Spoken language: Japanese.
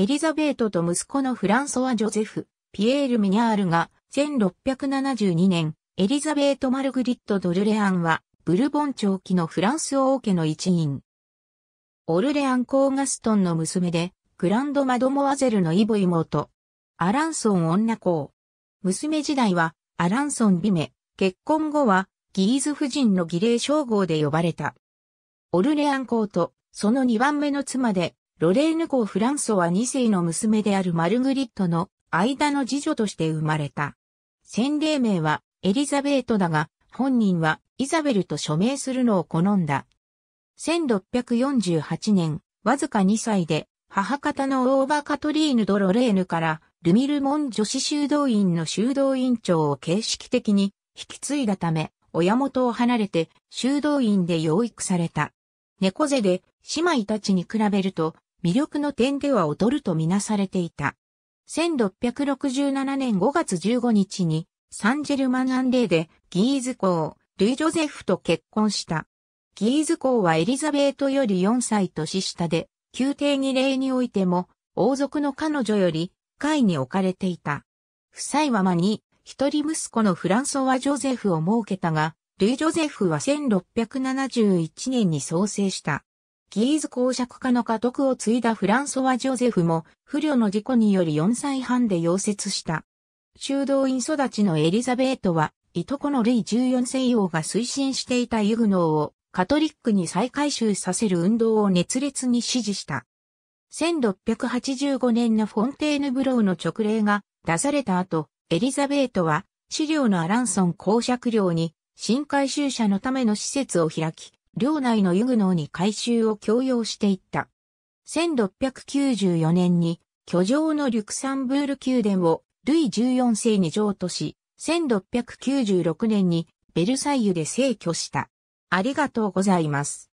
エリザベートと息子のフランソワ・ジョゼフ、ピエール・ミニャールが1672年、エリザベート・マルグリット・ドルレアンは、ブルボン朝期のフランス王家の一員。オルレアン公ガストンの娘で、グランドマドモアゼルのイボ妹。アランソン女公。娘時代は、アランソン美メ。結婚後は、ギーズ夫人の儀礼称号で呼ばれた。オルレアン公と、その2番目の妻で、ロレーヌ公フランソは2世の娘であるマルグリットの間の次女として生まれた。洗礼名はエリザベートだが、本人はイザベルと署名するのを好んだ。1648年、わずか2歳で、母方のオーバーカトリーヌ・ド・ロレーヌから、ルミルモン女子修道院の修道院長を形式的に引き継いだため、親元を離れて修道院で養育された。猫背で姉妹たちに比べると魅力の点では劣るとみなされていた。1667年5月15日にサンジェルマン・アンレーでギーズ公、ルイ・ジョゼフと結婚した。ギーズ公はエリザベートより4歳年下で、宮廷儀礼においても王族の彼女より下位に置かれていた。夫妻は間に一人息子のフランソワ・ジョゼフを設けたが、ルイ・ジョゼフは1671年に創生した。ギーズ公爵家の家督を継いだフランソワ・ジョゼフも不慮の事故により4歳半で溶接した。修道院育ちのエリザベートは、いとこのルイ14世王が推進していたユグノーをカトリックに再回収させる運動を熱烈に支持した。1685年のフォンテーヌブローの勅令が出された後、エリザベートは、資料のアランソン公爵領に新回収者のための施設を開き、領内のユグノーに改修を強要していった。1694年に、居城のリュクサンブール宮殿をルイ14世に譲渡し、1696年にベルサイユで逝去した。ありがとうございます。